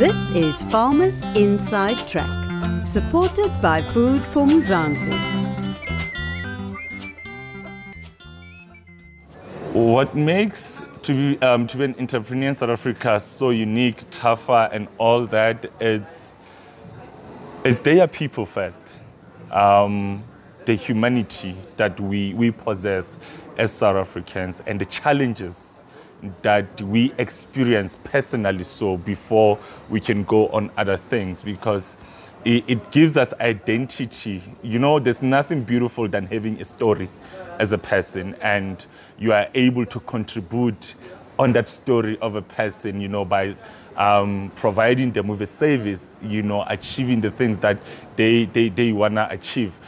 This is Farmers Inside Track, supported by Food for Mzansi. What makes to be, um, to be an entrepreneur in South Africa so unique, tougher, and all that is, is they are people first. Um, the humanity that we, we possess as South Africans and the challenges that we experience personally so before we can go on other things because it, it, gives us identity. You know, there's nothing beautiful than having a story as a person and you are able to contribute on that story of a person, you know, by um, providing them with a service, you know, achieving the things that they, they, they want to achieve.